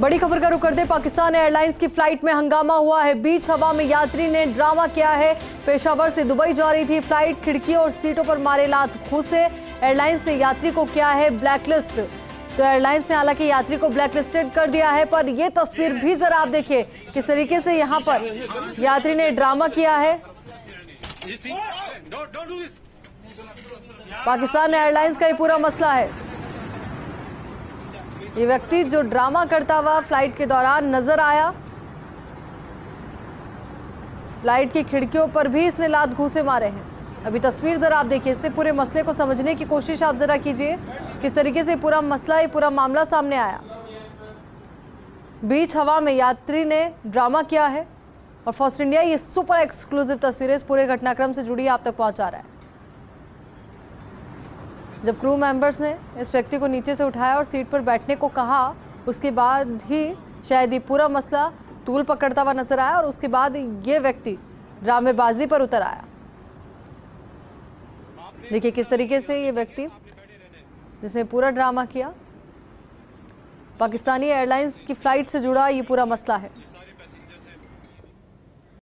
बड़ी खबर का रुख करते पाकिस्तान एयरलाइंस की फ़्लाइट में हंगामा हुआ है। बीच हवा में यात्री ने ड्रामा किया है। पेशावर से दुबई जा रही थी फ़्लाइट खिड़की और सीटों पर मारे लात घुसे। एयरलाइंस ने यात्री को किया है ब्लैकलिस्ट। तो एयरलाइंस ने हालाँकि यात्री को ब्लैकलिस्टेड कर दिया है पर यह तस्वीर भी जरा आप देखिए किस तरीके से यहाँ पर यात्री ने ड्रामा किया है. पाकिस्तान एयरलाइंस का ये पूरा मसला है। ये व्यक्ति जो ड्रामा करता हुआ फ़्लाइट के दौरान नज़र आया। फ़्लाइट की खिड़कियों पर भी इसने लात घूसे मारे हैं। अभी तस्वीर जरा आप देखिए, इससे पूरे मसले को समझने की कोशिश आप जरा कीजिए, किस तरीके से पूरा मसला पूरा मामला सामने आया। बीच हवा में यात्री ने ड्रामा किया है और फ़र्स्ट इंडिया ये सुपर एक्सक्लूसिव तस्वीरें इस पूरे घटनाक्रम से जुड़ी आप तक पहुँचा रहा है। जब क्रू मेंबर्स ने इस व्यक्ति को नीचे से उठाया और सीट पर बैठने को कहा, उसके बाद ही शायद ये पूरा मसला तूल पकड़ता हुआ नज़र आया और उसके बाद ये व्यक्ति ड्रामेबाजी पर उतर आया। देखिए किस तरीके से ये व्यक्ति, जिसने पूरा ड्रामा किया, पाकिस्तानी एयरलाइंस की फ़्लाइट से जुड़ा ये पूरा मसला है।